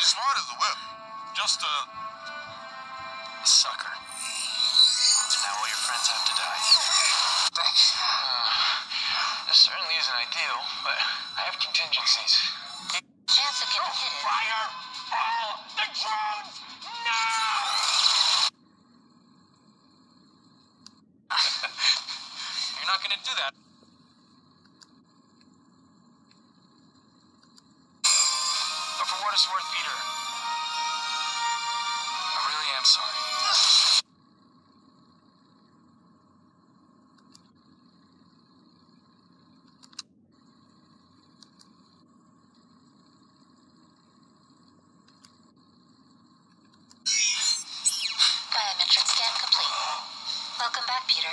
he's smart as a whip. Just uh, a... sucker. Now all your friends have to die. Thanks. Uh, this certainly isn't ideal, but I have contingencies. Chance of getting hit. Fire all the drones now! You're not gonna do that. this worth, Peter. I really am sorry. Biometric scan complete. Welcome back, Peter.